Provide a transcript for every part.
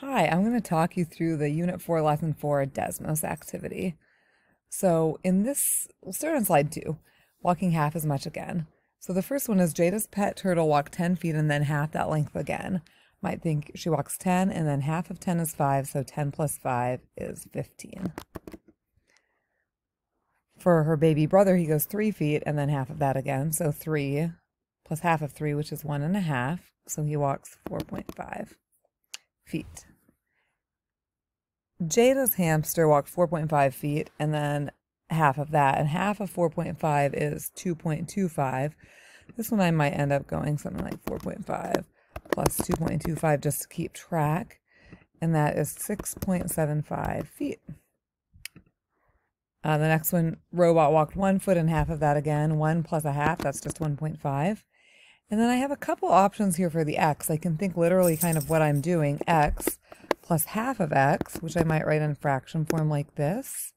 Hi, I'm going to talk you through the Unit 4, Lesson 4 Desmos activity. So in this, we'll start on slide 2, walking half as much again. So the first one is Jada's pet turtle walked 10 feet and then half that length again. Might think she walks 10 and then half of 10 is 5, so 10 plus 5 is 15. For her baby brother, he goes 3 feet and then half of that again, so 3 plus half of 3, which is 1 and a half, so he walks 4.5 feet. Jada's hamster walked 4.5 feet and then half of that, and half of 4.5 is 2.25. This one I might end up going something like 4.5 plus 2.25 just to keep track, and that is 6.75 feet. Uh, the next one, robot walked one foot and half of that again, one plus a half, that's just 1.5. And then I have a couple options here for the x. I can think literally kind of what I'm doing, x plus half of x, which I might write in fraction form like this.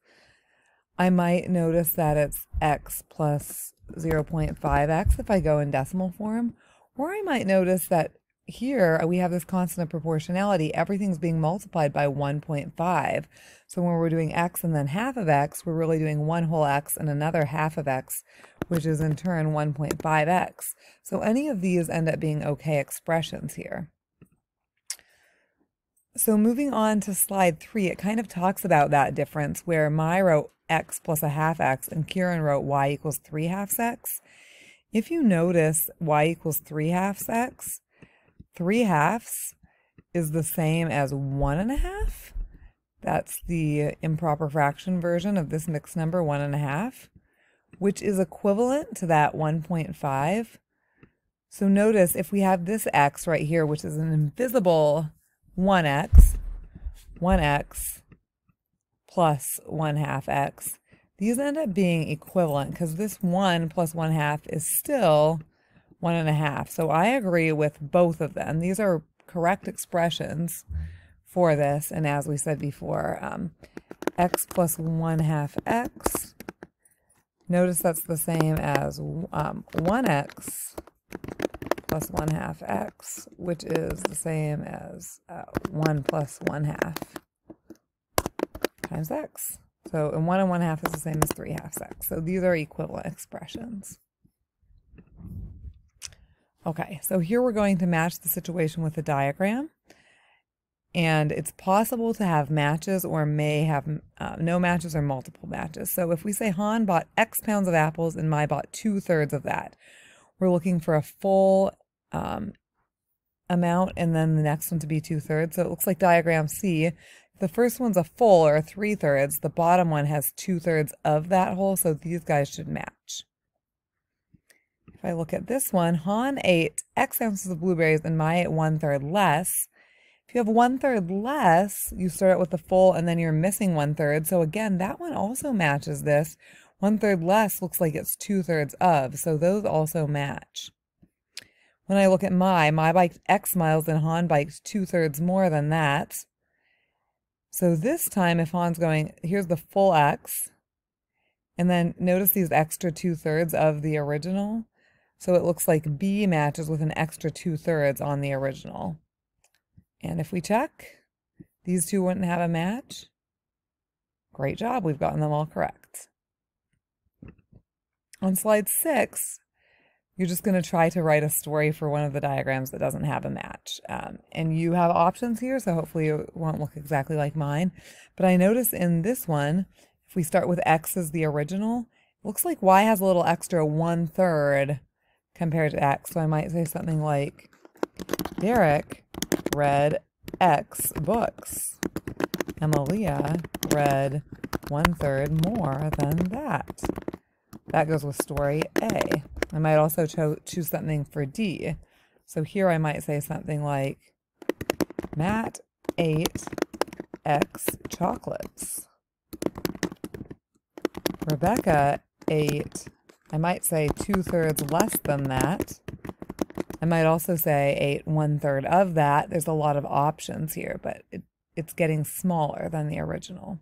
I might notice that it's x plus 0.5x if I go in decimal form. Or I might notice that here we have this constant of proportionality. Everything's being multiplied by 1.5. So when we're doing x and then half of x, we're really doing one whole x and another half of x, which is in turn 1.5x. So any of these end up being okay expressions here. So moving on to slide three, it kind of talks about that difference where Mai wrote x plus a half x and Kiran wrote y equals 3 halves x. If you notice y equals 3 halves x, 3 halves is the same as 1 and a half. That's the improper fraction version of this mixed number, 1 and a half, which is equivalent to that 1.5. So notice if we have this x right here, which is an invisible 1x, 1x plus 1 half x, these end up being equivalent because this 1 plus 1 half is still 1 and a half. So I agree with both of them. These are correct expressions for this. And as we said before, um, x plus 1 half x, notice that's the same as um, 1x plus 1 half x, which is the same as uh, 1 plus 1 half times x. So and 1 and 1 half is the same as 3 halves x. So these are equivalent expressions. Okay, so here we're going to match the situation with a diagram. And it's possible to have matches or may have uh, no matches or multiple matches. So if we say Han bought X pounds of apples and Mai bought two thirds of that, we're looking for a full um, amount and then the next one to be two thirds. So it looks like diagram C. The first one's a full or three thirds. The bottom one has two thirds of that whole. So these guys should match. If I look at this one, Han ate X ounces of blueberries and Mai ate one third less. If you have one third less, you start out with the full and then you're missing one third. So again, that one also matches this. One third less looks like it's two thirds of. So those also match. When I look at Mai, Mai biked X miles and Han biked two thirds more than that. So this time, if Han's going, here's the full X, and then notice these extra two thirds of the original. So it looks like B matches with an extra two thirds on the original. And if we check, these two wouldn't have a match. Great job, we've gotten them all correct. On slide six, you're just going to try to write a story for one of the diagrams that doesn't have a match. Um, and you have options here, so hopefully it won't look exactly like mine. But I notice in this one, if we start with X as the original, it looks like Y has a little extra one third compared to X. So I might say something like, Derek read X books. Emilia read one third more than that. That goes with story A. I might also cho choose something for D. So here I might say something like, Matt ate X chocolates. Rebecca ate, I might say two thirds less than that. I might also say ate one third of that. There's a lot of options here, but it, it's getting smaller than the original.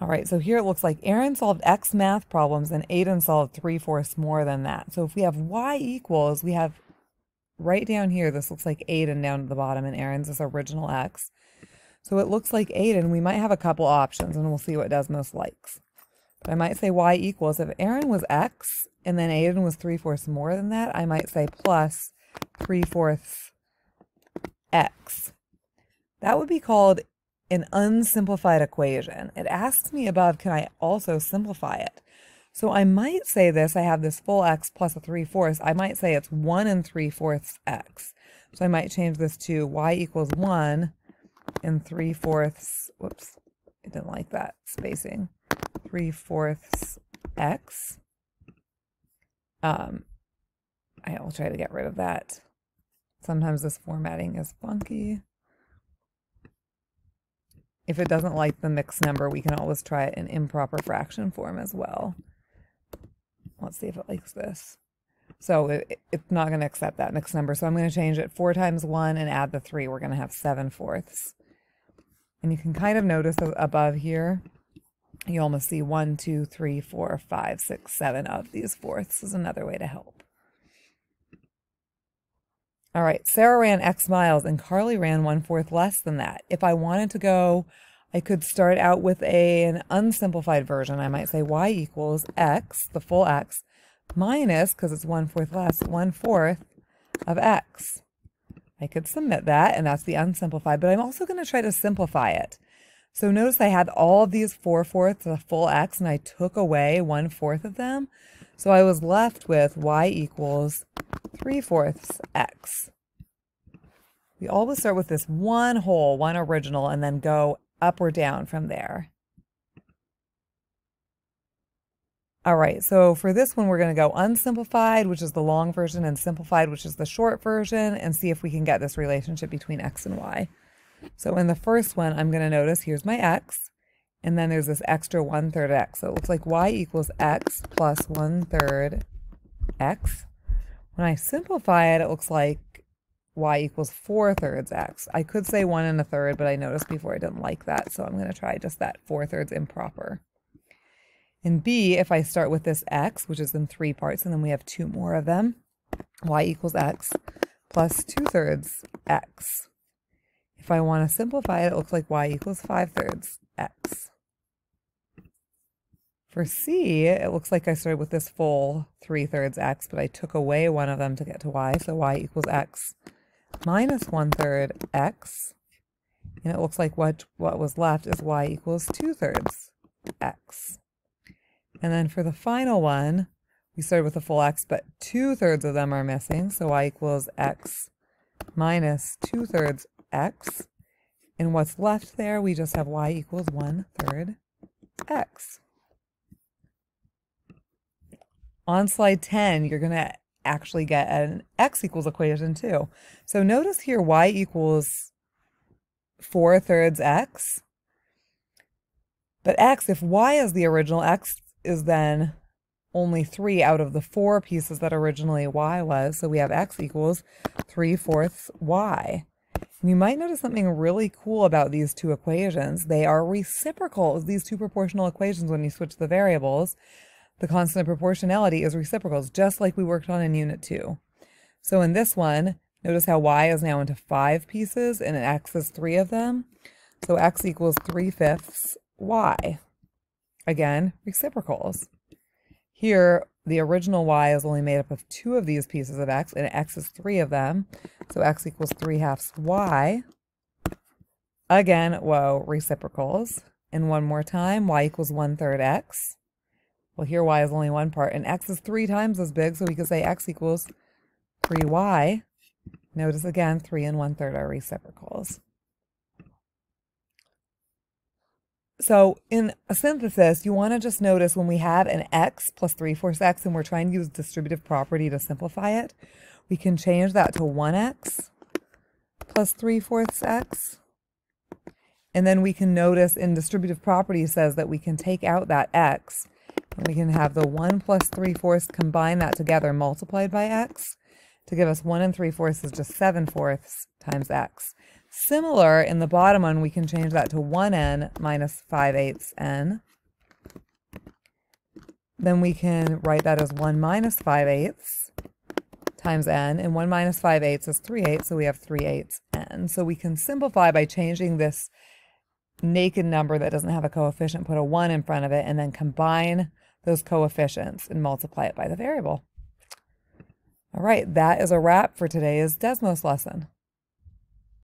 All right, so here it looks like Aaron solved X math problems and Aiden solved three-fourths more than that. So if we have Y equals, we have right down here, this looks like Aiden down at the bottom, and Aaron's this original x. So it looks like Aiden. We might have a couple options, and we'll see what Desmos likes. But I might say y equals, if Aaron was x, and then Aiden was 3 fourths more than that, I might say plus 3 fourths x. That would be called an unsimplified equation. It asks me above, can I also simplify it? So I might say this, I have this full x plus a 3 fourths. I might say it's 1 and 3 fourths x. So I might change this to y equals 1 and 3 fourths, whoops, I didn't like that spacing, 3 fourths x. Um, I'll try to get rid of that. Sometimes this formatting is funky. If it doesn't like the mixed number, we can always try it in improper fraction form as well. Let's see if it likes this. So it, it's not going to accept that mixed number. So I'm going to change it 4 times 1 and add the 3. We're going to have 7 fourths. And you can kind of notice above here, you almost see 1, 2, 3, 4, 5, 6, 7 of these fourths is another way to help. All right, Sarah ran X miles and Carly ran one fourth less than that. If I wanted to go, I could start out with a, an unsimplified version. I might say Y equals X, the full X, minus, because it's one fourth less, one fourth of X. I could submit that, and that's the unsimplified, but I'm also going to try to simplify it. So notice I had all of these 4 fourths of full x, and I took away one fourth of them. So I was left with y equals 3 fourths x. We always start with this one whole, one original, and then go up or down from there. All right, so for this one, we're going to go unsimplified, which is the long version, and simplified, which is the short version, and see if we can get this relationship between x and y. So in the first one, I'm going to notice here's my x, and then there's this extra one third x. So it looks like y equals x plus one third x. When I simplify it, it looks like y equals four thirds x. I could say one and a third, but I noticed before I didn't like that. So I'm going to try just that four thirds improper. In B, if I start with this x, which is in three parts, and then we have two more of them, y equals x plus two thirds x. If I want to simplify it, it looks like y equals 5 thirds x. For C, it looks like I started with this full 3 thirds x, but I took away one of them to get to y, so y equals x minus 1 third x. And it looks like what, what was left is y equals 2 thirds x. And then for the final one, we started with a full x, but 2 thirds of them are missing, so y equals x minus 2 thirds x. And what's left there, we just have y equals 1 third x. On slide 10, you're going to actually get an x equals equation too. So notice here y equals 4 thirds x. But x, if y is the original, x is then only 3 out of the 4 pieces that originally y was. So we have x equals 3 fourths y. You might notice something really cool about these two equations. They are reciprocals, these two proportional equations when you switch the variables. The constant of proportionality is reciprocals, just like we worked on in Unit 2. So in this one, notice how y is now into five pieces and x is three of them. So x equals 3 fifths y. Again, reciprocals. Here, the original y is only made up of two of these pieces of x, and x is three of them. So x equals 3 halves y. Again, whoa, reciprocals. And one more time, y equals 1 third x. Well, here y is only one part, and x is three times as big, so we could say x equals 3y. Notice again, 3 and 1 third are reciprocals. So in a synthesis, you want to just notice when we have an x plus 3 fourths x and we're trying to use distributive property to simplify it, we can change that to 1x plus 3 fourths x. And then we can notice in distributive property says that we can take out that x and we can have the 1 plus 3 fourths combine that together multiplied by x to give us 1 and 3 fourths is just 7 fourths times x. Similar, in the bottom one, we can change that to 1n minus 5 eighths n. Then we can write that as 1 minus 5 eighths times n, and 1 minus 5 eighths is 3 eighths, so we have 3 eighths n. So we can simplify by changing this naked number that doesn't have a coefficient, put a 1 in front of it, and then combine those coefficients and multiply it by the variable. All right, that is a wrap for today's Desmos lesson.